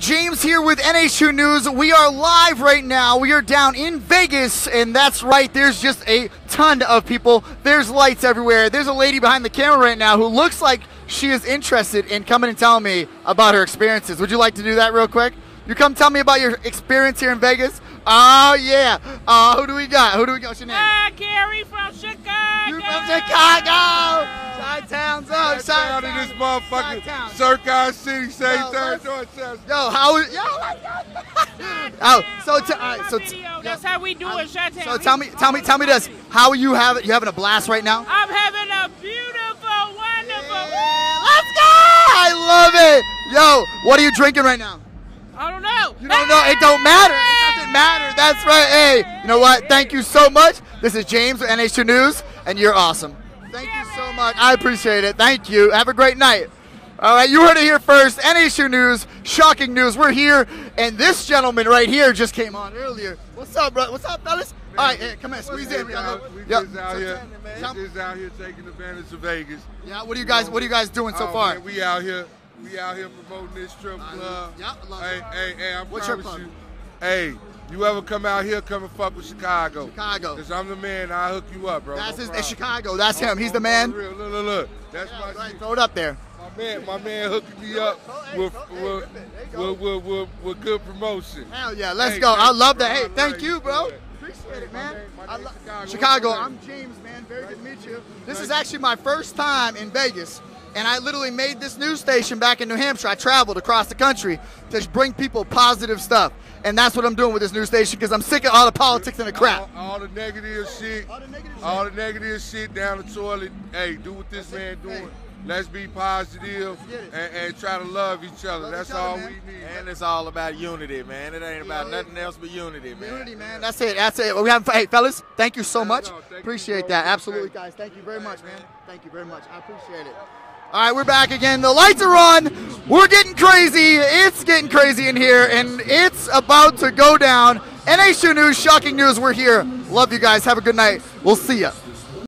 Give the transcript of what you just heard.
James here with NH2 News. We are live right now. We are down in Vegas, and that's right. There's just a ton of people. There's lights everywhere. There's a lady behind the camera right now who looks like she is interested in coming and telling me about her experiences. Would you like to do that real quick? You come tell me about your experience here in Vegas. Oh yeah. Uh, who do we got? Who do we got? What's your name? Hi, Gary from Chicago. You from Chicago? Out to this motherfucking Circus City, same Yo, territory. Yo, how is yo? Oh, so t- uh, all right, so t- Video. That's how we do it, Chi-town. so tell me, tell me, tell me this. How are you having? You having a blast right now? I'm having a beautiful, wonderful. Let's go! I love it. Yo, what are you drinking right now? I don't know. You don't know. It don't matter. It doesn't matter. That's right. Hey, you know what? Thank you so much. This is James with NH2 News, and you're awesome. Thank you so much. I appreciate it. Thank you. Have a great night. All right, you heard it here first. NH2 News, shocking news. We're here, and this gentleman right here just came on earlier. What's up, bro? What's up, fellas? All right, hey, come in, squeeze in. We We just out- we Yo, just out so here. man. We just out here taking advantage of Vegas. Yeah, what are you guys? What are you guys doing so Oh, far? man, we out here. We out here promoting this strip club. yeah, I love hey, it. hey, hey, I What's your promise club? you. Hey, you ever come out here, come and fuck with Chicago. Chicago. Cause I'm the man. I'll hook you up, bro. That's No his. problem. It's Chicago. That's him. He's the man. Look, look, look. That's Yeah, my right. Throw it up there. My man, my man hooking me up with, with, rip it. There you go. with, with, with, good promotion. Hell yeah, let's go. I love that. Hey, thank you, bro. Appreciate it, man. name- my I name's lo- Chicago. I'm? James, man. Very good to meet you. This is actually my first time in Vegas, and I literally made this news station back in New Hampshire. I traveled across the country to bring people positive stuff, and that's what I'm doing with this news station because I'm sick of all the politics and the crap. All, all the negative shit. All the negative All shit. the negative shit down the toilet. Hey, do what this man doing. Hey. Let's be positive get it. and, and try to love each other. Love That's each other, all man. we need. And it's all about unity, man. It ain't about Yeah, nothing else but unity, man. Unity, man. That's it. That's it. We have, hey, fellas, thank you so Yeah, much. no, thank you, appreciate bro. that. Okay. Absolutely, guys. Thank you very much, man. Thank you very much. I appreciate it. All right, we're back again. The lights are on. We're getting crazy. It's getting crazy in here, and it's about to go down. NH2 News, shocking news. We're here. Love you guys. Have a good night. We'll see ya.